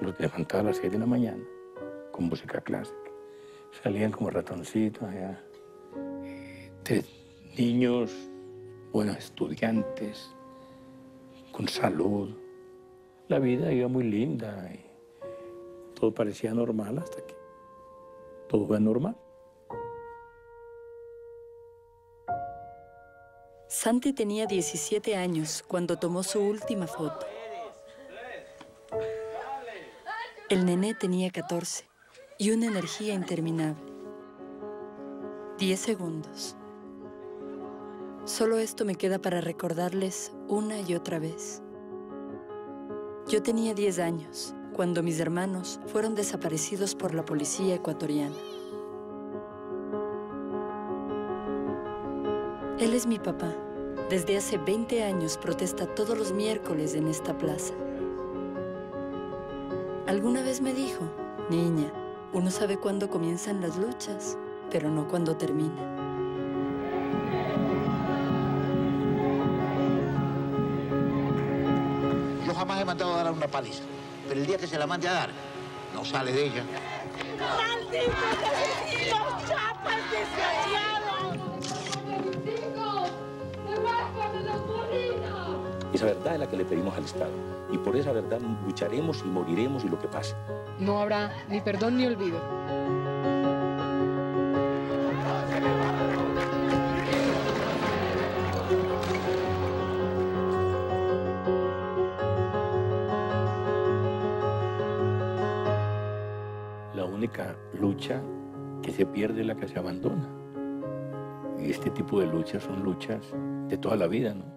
Los levantaba a las 6 de la mañana con música clásica. Salían como ratoncitos allá. Niños, buenos estudiantes, con salud. La vida iba muy linda y todo parecía normal hasta que todo fue normal. Santi tenía 17 años cuando tomó su última foto. El nené tenía 14 y una energía interminable. 10 segundos. Solo esto me queda para recordarles una y otra vez. Yo tenía 10 años cuando mis hermanos fueron desaparecidos por la policía ecuatoriana. Él es mi papá. Desde hace 20 años protesta todos los miércoles en esta plaza. Alguna vez me dijo, niña, uno sabe cuándo comienzan las luchas, pero no cuándo termina. Yo jamás he mandado a dar una paliza, pero el día que se la mande a dar, no sale de ella. ¡Malditos asesinos, Esa verdad es la que le pedimos al Estado. Y por esa verdad lucharemos y moriremos y lo que pase. No habrá ni perdón ni olvido. La única lucha que se pierde es la que se abandona. Y este tipo de luchas son luchas de toda la vida, ¿no?